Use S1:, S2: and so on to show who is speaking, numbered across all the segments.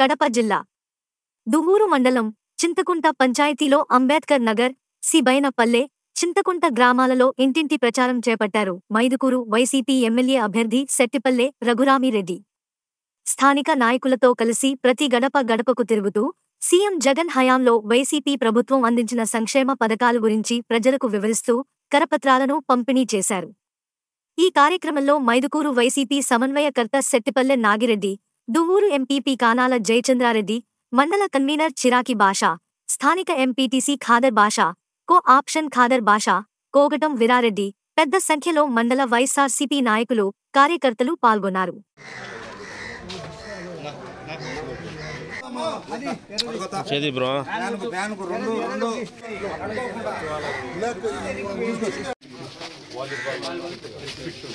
S1: కడప జిల్లా. దువ్వూరు మండలం చింతకుంట పంచాయతీలో అంబేద్కర్ నగర్ సిబైనపల్లె చింతకుంట గ్రామాలలో ఇంటింటి ప్రచారం చేపట్టారు మైదుకూరు వైసీపీ ఎమ్మెల్యే అభ్యర్థి సెట్టిపల్లె రఘురామిరెడ్డి. స్థానిక నాయకులతో కలిసి ప్రతి గడప గడపకు తిరుగుతూ సీఎం జగన్ హయాంలో వైసీపీ ప్రభుత్వం అందించిన సంక్షేమ పథకాల గురించి ప్రజలకు వివరిస్తూ కరపత్రాలను పంపిణీ చేశారు. ఈ కార్యక్రమంలో మైదుకూరు వైసీపీ సమన్వయకర్త సెట్టిపల్లె నాగిరెడ్డి దువ్వూరు ఎంపీపీ కానాల జయచంద్రారెడ్డి మండల కన్వీనర్ చిరాకి బాషా స్థానిక MPTC Khader Basha co option Khader Basha Kogatam Virareddy పెద్ద సంఖ్యలో మండల వైఎస్ఆర్సీపీ నాయకులు కార్యకర్తలు పాల్గొన్నారు.
S2: Bro.
S3: Bank bank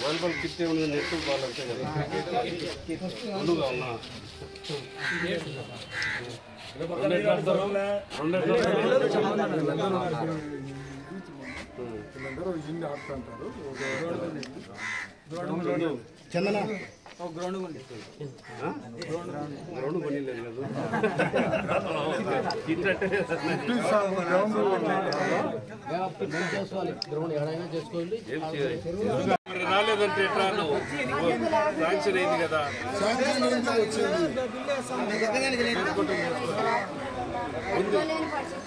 S2: volleyball kit ఏమైనా నెట్ బాల్ అంటే కదా ముందుగా ఉన్నా రెండు ఆడతారు? గ్రౌండ్ కొనిలేదు కదా రాలేదంటే ఎట్లా? నువ్వు శాంక్షన్ అయింది. కదా కట్టుకోవాలి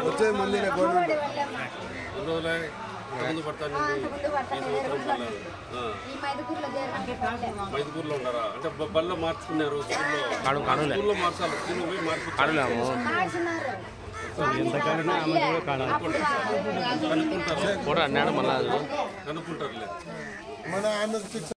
S3: వచ్చే మంది
S2: ముందు పడతాను
S4: ఈ మైదుకూరులో
S2: ఉన్నారా అంటే బల్ల మార్చుకున్నారు స్కూల్లో స్కూల్లో మార్చాలి స్కూల్లో పోయి మార్చుకుంటారు
S4: మార్చినారు
S2: కనుక్కుంటారు
S5: కూడా అన్నాడు మళ్ళా
S2: కనుక్కుంటారులే
S3: మన ఫిక్స్